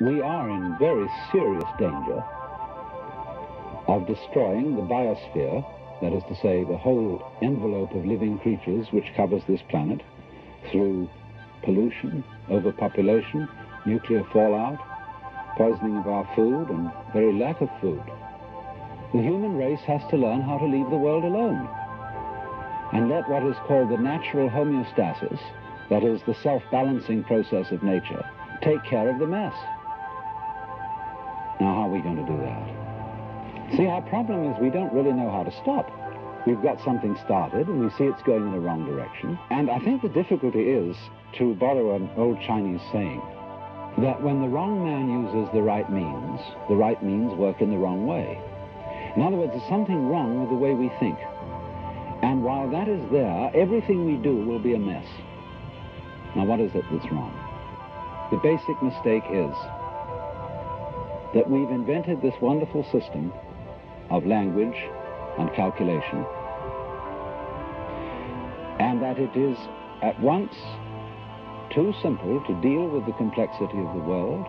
we are in very serious danger of destroying the biosphere, that is to say, the whole envelope of living creatures which covers this planet, through pollution, overpopulation, nuclear fallout, poisoning of our food, and very lack of food. The human race has to learn how to leave the world alone and let what is called the natural homeostasis, that is, the self-balancing process of nature, take care of the mess. We going to do that? See, our problem is we don't really know how to stop. We've got something started and we see it's going in the wrong direction. And I think the difficulty is, to borrow an old Chinese saying, that when the wrong man uses the right means, the right means work in the wrong way. In other words, there's something wrong with the way we think. And while that is there, everything we do will be a mess. Now, what is it that's wrong? The basic mistake is that we've invented this wonderful system of language and calculation, and that it is at once too simple to deal with the complexity of the world,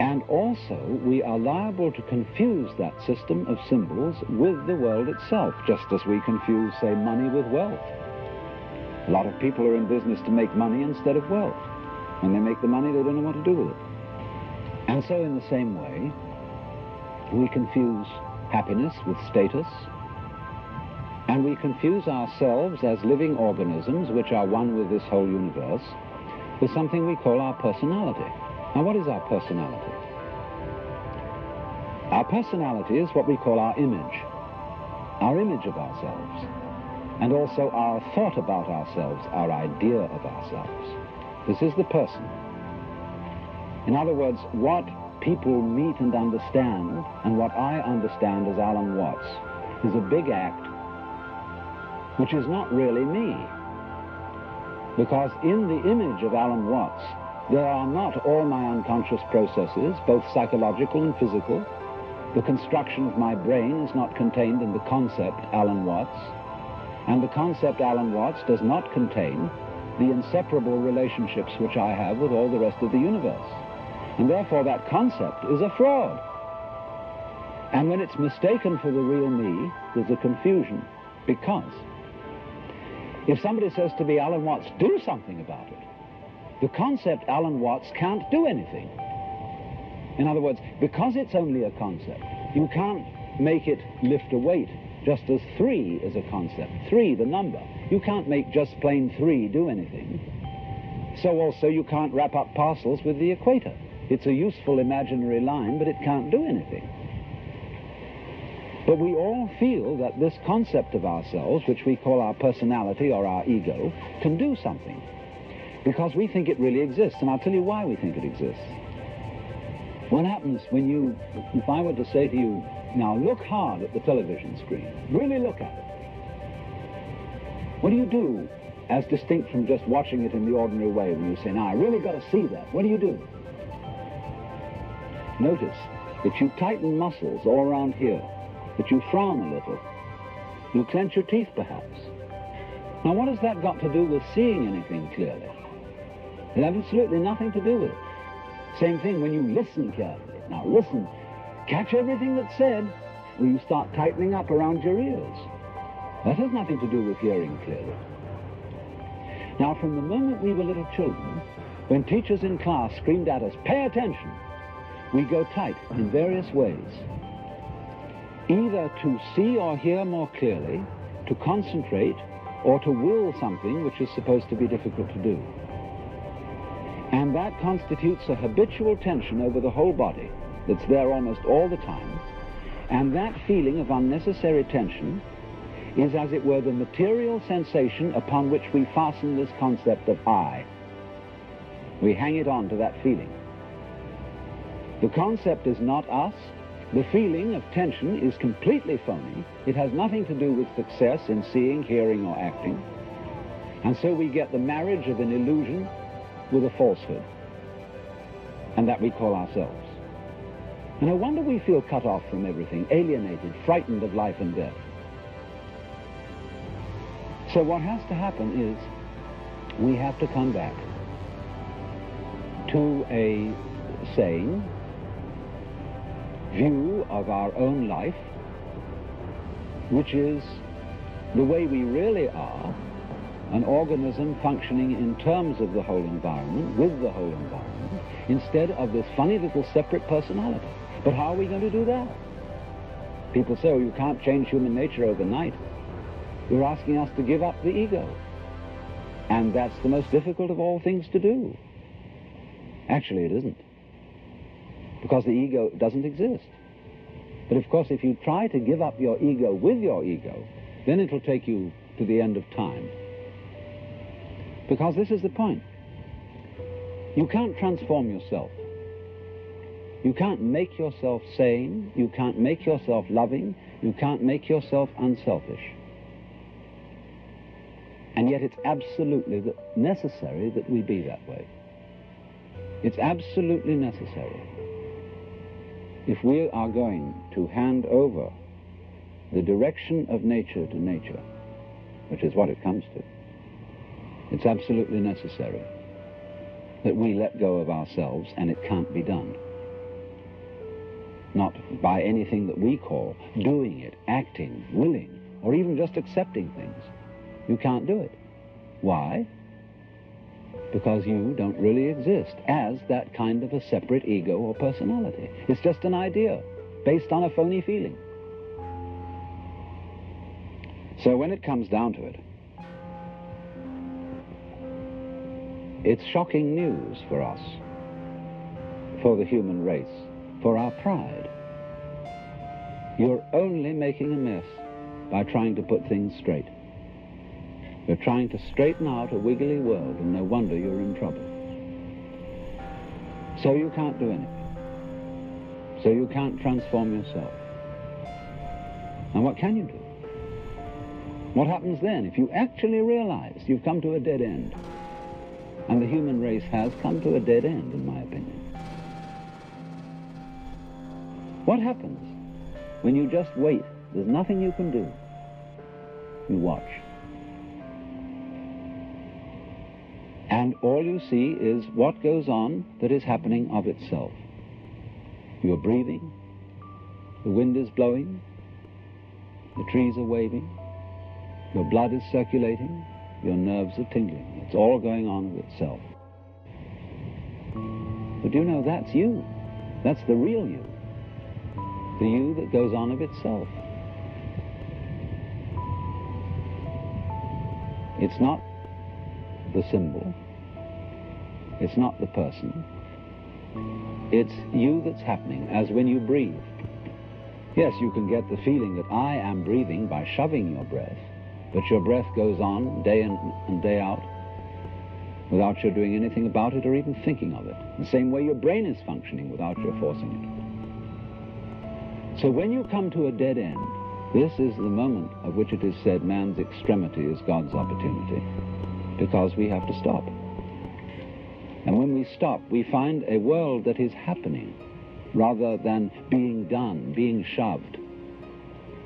and also we are liable to confuse that system of symbols with the world itself, just as we confuse, say, money with wealth. A lot of people are in business to make money instead of wealth. When they make the money, they don't know what to do with it. And so in the same way, we confuse happiness with status, and we confuse ourselves as living organisms which are one with this whole universe with something we call our personality. Now what is our personality? Our personality is what we call our image, our image of ourselves, and also our thought about ourselves, our idea of ourselves. This is the person. In other words, what people meet and understand, and what I understand as Alan Watts, is a big act which is not really me. Because in the image of Alan Watts, there are not all my unconscious processes, both psychological and physical. The construction of my brain is not contained in the concept Alan Watts, and the concept Alan Watts does not contain the inseparable relationships which I have with all the rest of the universe. And therefore that concept is a fraud. And when it's mistaken for the real me, there's a confusion. Because if somebody says to me, Alan Watts, do something about it, the concept Alan Watts can't do anything. In other words, because it's only a concept, you can't make it lift a weight, just as three is a concept. Three, the number. You can't make just plain three do anything. So also you can't wrap up parcels with the equator. It's a useful imaginary line, but it can't do anything. But we all feel that this concept of ourselves, which we call our personality or our ego, can do something. Because we think it really exists, and I'll tell you why we think it exists. What happens when you, if I were to say to you, now look hard at the television screen, really look at it. What do you do as distinct from just watching it in the ordinary way when you say, now I really got to see that? What do you do? Notice that you tighten muscles all around here, that you frown a little. You clench your teeth, perhaps. Now, what has that got to do with seeing anything clearly? It has absolutely nothing to do with it. Same thing when you listen carefully. Now, listen. Catch everything that's said, or you start tightening up around your ears. That has nothing to do with hearing clearly. Now, from the moment we were little children, when teachers in class screamed at us, pay attention, we go tight in various ways. Either to see or hear more clearly, to concentrate, or to will something which is supposed to be difficult to do. And that constitutes a habitual tension over the whole body that's there almost all the time. And that feeling of unnecessary tension is, as it were, the material sensation upon which we fasten this concept of I. We hang it on to that feeling. The concept is not us. The feeling of tension is completely phony. It has nothing to do with success in seeing, hearing, or acting. And so we get the marriage of an illusion with a falsehood. And that we call ourselves. And no wonder we feel cut off from everything, alienated, frightened of life and death. So what has to happen is we have to come back to a sane view of our own life, which is the way we really are, an organism functioning in terms of the whole environment, with the whole environment, instead of this funny little separate personality. But how are we going to do that? People say, oh, you can't change human nature overnight. You're asking us to give up the ego. And that's the most difficult of all things to do. Actually, it isn't. Because the ego doesn't exist. But of course, if you try to give up your ego with your ego, then it'll take you to the end of time. Because this is the point. You can't transform yourself. You can't make yourself sane. You can't make yourself loving. You can't make yourself unselfish. And yet it's absolutely necessary that we be that way. It's absolutely necessary. If we are going to hand over the direction of nature to nature, which is what it comes to, it's absolutely necessary that we let go of ourselves, and it can't be done. Not by anything that we call doing it, acting, willing, or even just accepting things. You can't do it. Why? Because you don't really exist as that kind of a separate ego or personality. It's just an idea based on a phony feeling. So when it comes down to it, it's shocking news for us, for the human race, for our pride. You're only making a mess by trying to put things straight. You're trying to straighten out a wiggly world, and no wonder you're in trouble. So you can't do anything. So you can't transform yourself. And what can you do? What happens then if you actually realize you've come to a dead end? And the human race has come to a dead end, in my opinion. What happens when you just wait? There's nothing you can do. You watch. And all you see is what goes on that is happening of itself. You're breathing, the wind is blowing, the trees are waving, your blood is circulating, your nerves are tingling. It's all going on of itself. But do you know that's you. That's the real you. The you that goes on of itself. It's not the symbol. It's not the person. It's you that's happening, as when you breathe. Yes, you can get the feeling that I am breathing by shoving your breath, but your breath goes on day in and day out without your doing anything about it or even thinking of it. The same way your brain is functioning without your forcing it. So when you come to a dead end, this is the moment of which it is said man's extremity is God's opportunity, because we have to stop. And when we stop, we find a world that is happening rather than being done, being shoved.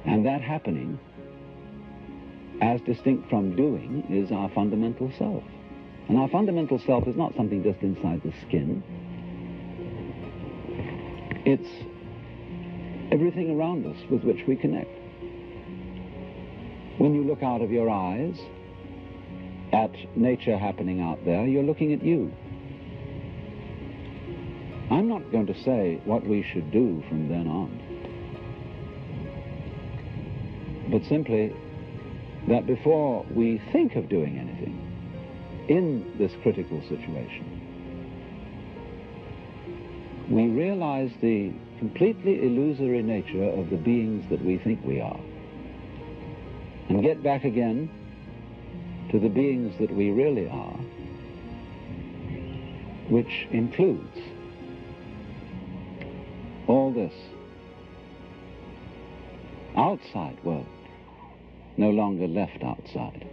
And that happening, as distinct from doing, is our fundamental self. And our fundamental self is not something just inside the skin. It's everything around us with which we connect. When you look out of your eyes at nature happening out there, you're looking at you. I'm not going to say what we should do from then on, but simply that before we think of doing anything in this critical situation, we realize the completely illusory nature of the beings that we think we are and get back again to the beings that we really are, which includes all this outside world no longer left outside.